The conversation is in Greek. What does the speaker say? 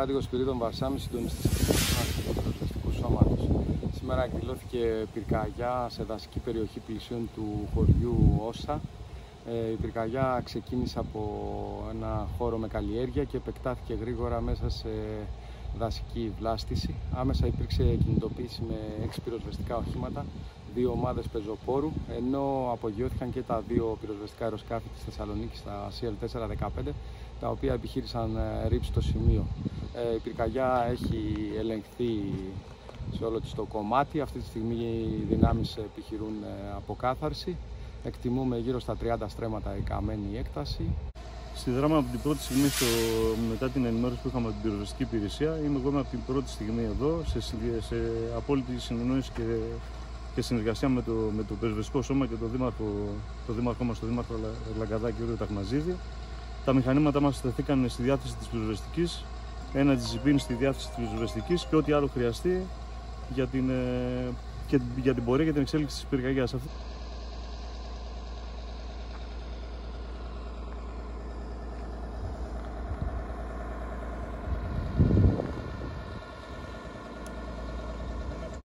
Στράτηγο Σπυρίδων Βαρσάμι, συντονιστή του πυροσβεστικού σώματος. Σήμερα εκδηλώθηκε πυρκαγιά σε δασική περιοχή πλησίων του χωριού Όσα. Ε, η πυρκαγιά ξεκίνησε από ένα χώρο με καλλιέργεια και επεκτάθηκε γρήγορα μέσα σε δασική βλάστηση. Άμεσα υπήρξε κινητοποίηση με έξι πυροσβεστικά οχήματα, δύο ομάδες πεζοπόρου, ενώ απογειώθηκαν και τα δύο πυροσβεστικά αεροσκάφη της Θεσσαλονίκης, τα CL415, τα οποία επιχείρησαν ε, ρήψη στο σημείο. Ε, η πυρκαγιά έχει ελεγχθεί σε όλο το κομμάτι. Αυτή τη στιγμή οι δυνάμεις επιχειρούν ε, αποκάθαρση. Εκτιμούμε γύρω στα 30 στρέμματα η καμένη έκταση. Στη δράμα από την πρώτη στιγμή, στο, μετά την ενημέρωση που είχαμε από την πυροσβεστική υπηρεσία, είμαι εγώ από την πρώτη στιγμή εδώ, σε, σε απόλυτη συνεννόηση και, και συνεργασία με το, με το πυροσβεστικό σώμα και το δήμαρχο, το δήμαρχό μας, το δήμαρχο Λαγκαδά και Ταχμαζίδη. Τα μηχανήματά μας στεθήκαν στη διάθεση της πυροσβεστικής, ένα τζιζιπίν στη διάθεση της πυροσβεστικής και ό,τι άλλο χρειαστεί για την, ε, και για την πορεία και την εξέλιξη της πυρκαγιάς.